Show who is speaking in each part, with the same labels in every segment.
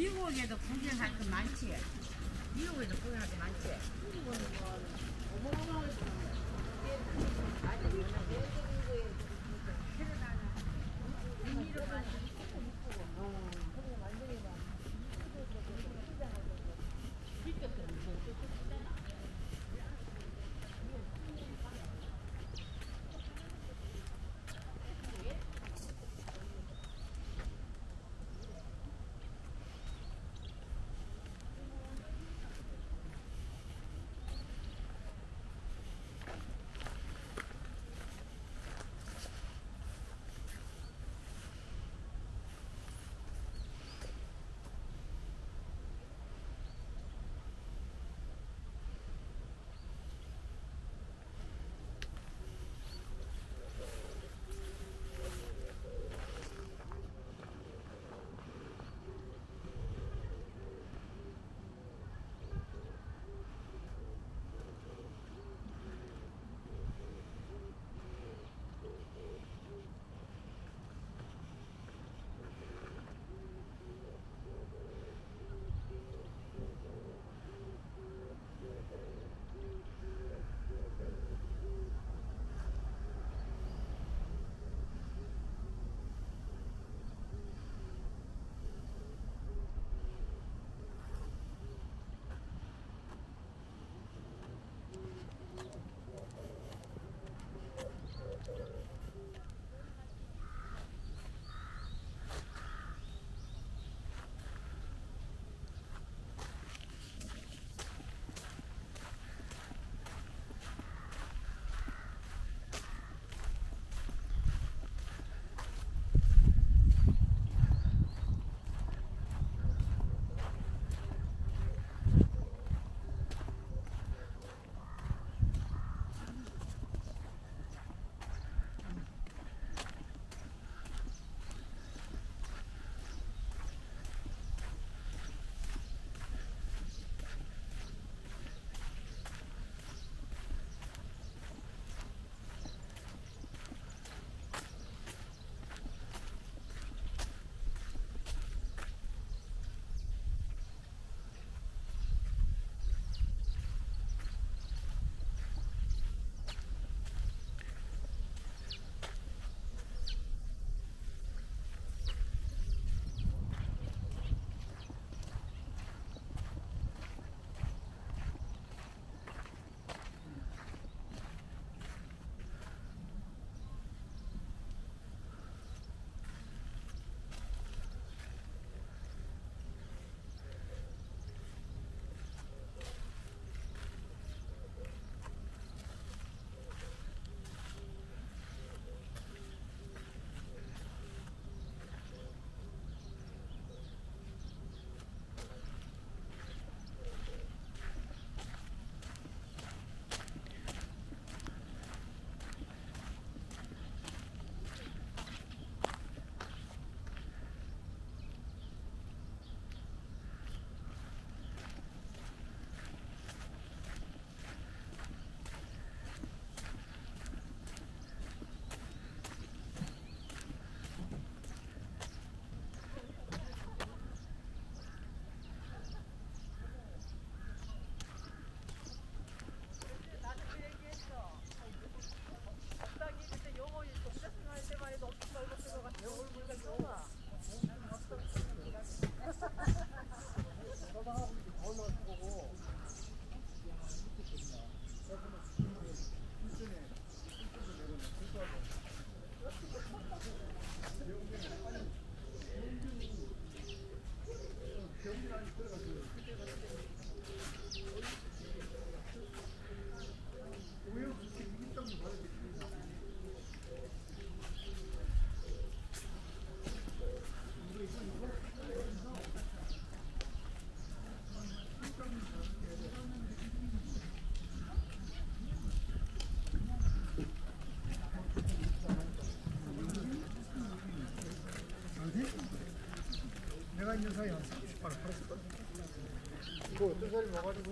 Speaker 1: 미국에도 구경할 거 많지. 미국에도 구경할 거 많지.
Speaker 2: 사이 한 30만 원 팔았거든. 이거 어떤 사람이 와가지고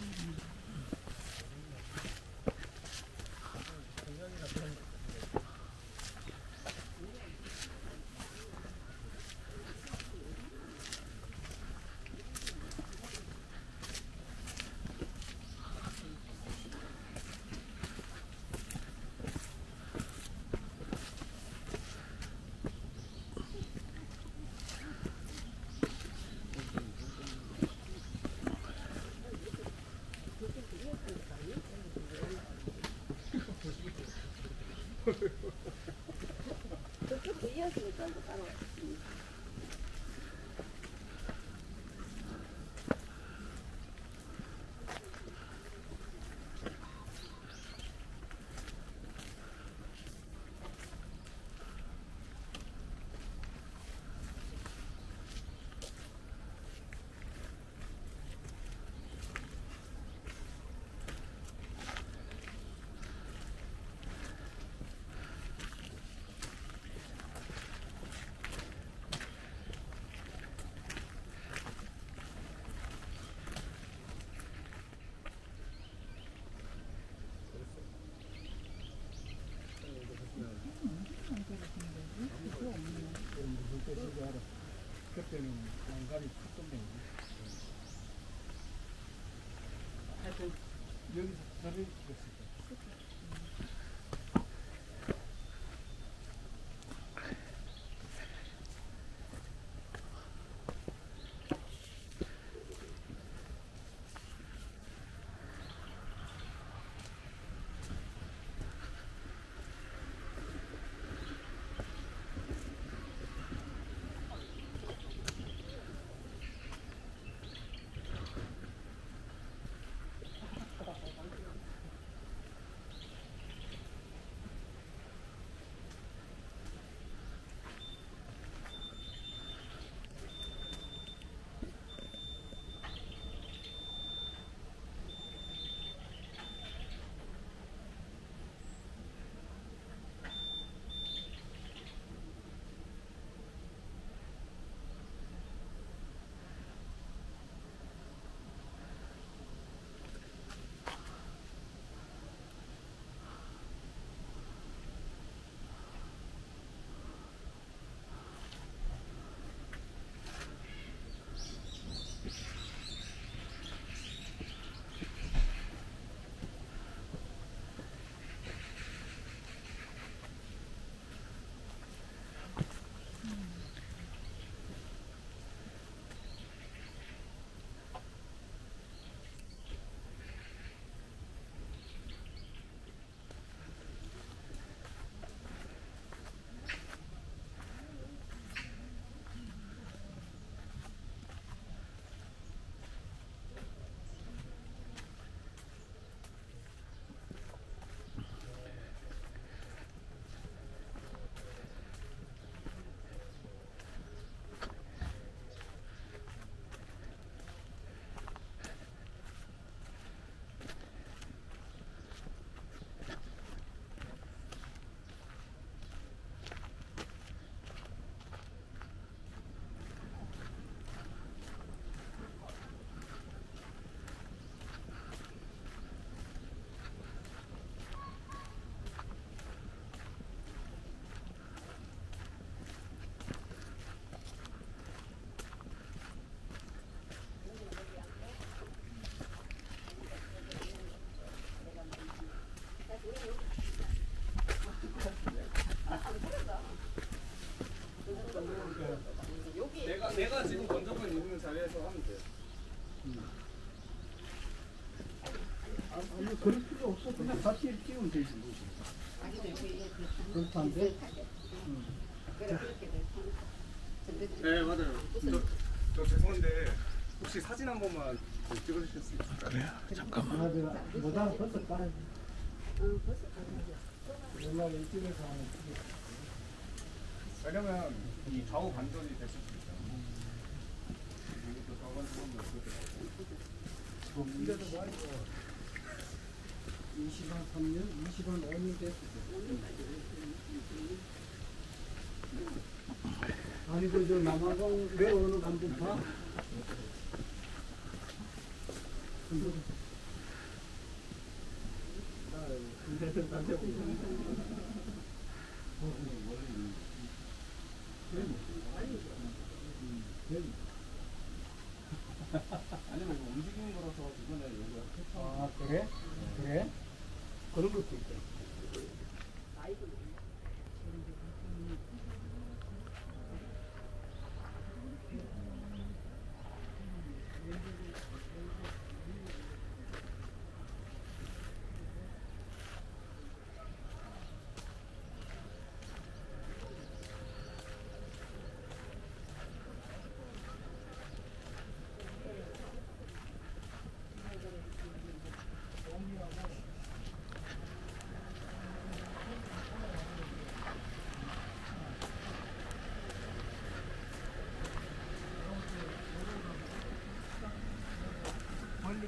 Speaker 3: Indeed not. ただいま。
Speaker 2: 그때는 난감이 컸던데. 하여튼 여기서 저를 죽였을 때. 다 띄우면 되지 뭐. 그렇다는데?
Speaker 3: 응.
Speaker 4: 네 맞아요. 음. 저, 저 죄송한데 혹시 사진 한 번만 찍어주실 수 있을까요?
Speaker 2: 그래요. 잠깐만. 아, 내가 모자 벗어 깔아.
Speaker 3: 응, 벗어 깔아.
Speaker 2: 옛날에 이쪽에서 하는
Speaker 4: 왜냐면 이 좌우 반전이 됐을 수 있잖아요. 이것도 좌우 반전이 됐을 수 있잖아요.
Speaker 2: 근데도 말이죠. 20한 3년, 20한 5년 됐을 아니 그저 왜 어느 간부파?
Speaker 4: 아니면 이거 움직이는 거라서 이번에 여기가
Speaker 2: 아 그래? 그래? 그런 것도
Speaker 3: 있다.